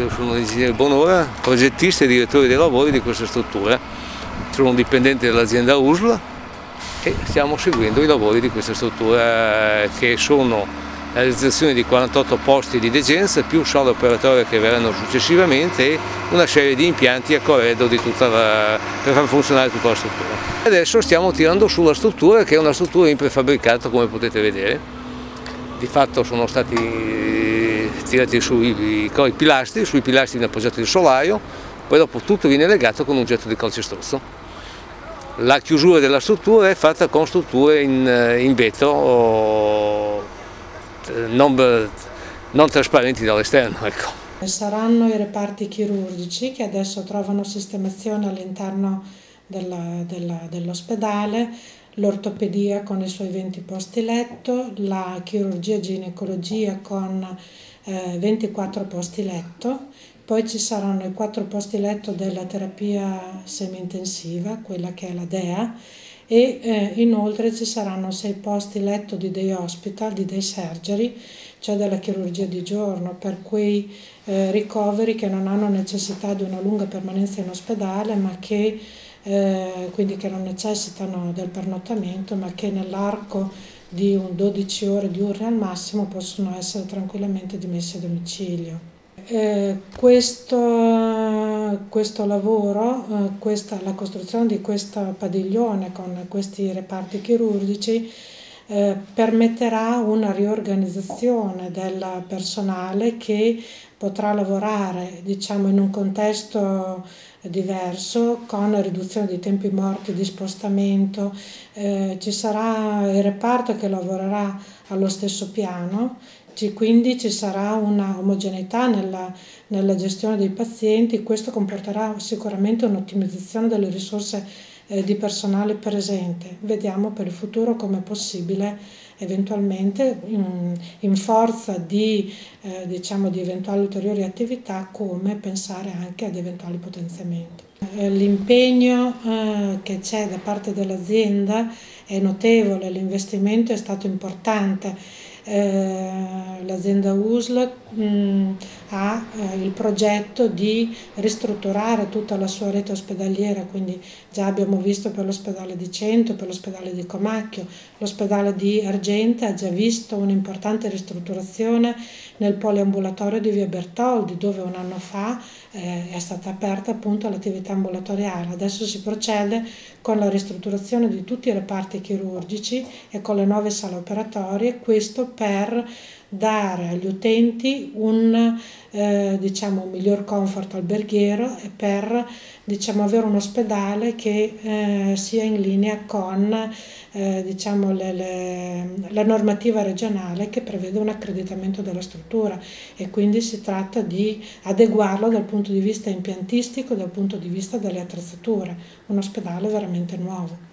Io sono l'ingegnere Bonora, progettista e direttore dei lavori di questa struttura. Sono un dipendente dell'azienda USL e stiamo seguendo i lavori di questa struttura che sono la realizzazione di 48 posti di degenza più sala operatoria che verranno successivamente e una serie di impianti a corredo la, per far funzionare tutta la struttura. Adesso stiamo tirando su la struttura che è una struttura in prefabbricato come potete vedere. Di fatto sono stati tirati su i, i pilastri, sui pilastri viene appoggiato il solaio, poi dopo tutto viene legato con un getto di calcestruzzo. La chiusura della struttura è fatta con strutture in, in vetro non, non trasparenti dall'esterno. Ecco. Saranno i reparti chirurgici che adesso trovano sistemazione all'interno dell'ospedale, l'ortopedia con i suoi 20 posti letto, la chirurgia e ginecologia con eh, 24 posti letto, poi ci saranno i 4 posti letto della terapia semi-intensiva, quella che è la DEA, e eh, inoltre ci saranno 6 posti letto di day hospital, di day surgery, cioè della chirurgia di giorno, per quei eh, ricoveri che non hanno necessità di una lunga permanenza in ospedale, ma che eh, quindi che non necessitano del pernottamento, ma che nell'arco di 12 ore diurne al massimo possono essere tranquillamente dimessi a domicilio. Eh, questo, questo, lavoro, eh, questa, la costruzione di questo padiglione con questi reparti chirurgici eh, permetterà una riorganizzazione del personale che potrà lavorare diciamo, in un contesto diverso con riduzione dei tempi morti di spostamento, eh, ci sarà il reparto che lavorerà allo stesso piano. Quindi ci sarà una omogeneità nella, nella, gestione dei pazienti, questo comporterà sicuramente un'ottimizzazione delle risorse eh, di personale presente. Vediamo per il futuro come è possibile eventualmente in, in forza di, eh, diciamo, di eventuali ulteriori attività come pensare anche ad eventuali potenziamenti. Eh, l'impegno eh, che c'è da parte dell'azienda è notevole, l'investimento è stato importante eh, l'azienda USL mh, mm, ha eh, il progetto di ristrutturare tutta la sua rete ospedaliera, quindi già abbiamo visto per l'ospedale di Cento, per l'ospedale di Comacchio, l'ospedale di Argente ha già visto un'importante ristrutturazione nel poliambulatorio di Via Bertoldi, dove un anno fa eh, è stata aperta appunto l'attività ambulatoriale. Adesso si procede con la ristrutturazione di tutti i reparti chirurgici e con le nuove sale operatorie, questo per dare agli utenti un, eh, diciamo, un miglior comfort alberghiero e per diciamo, avere un ospedale che eh, sia in linea con eh, diciamo, le, le, la normativa regionale che prevede un accreditamento della struttura e quindi si tratta di adeguarlo dal punto di vista impiantistico dal punto di vista delle attrezzature, un ospedale veramente nuovo.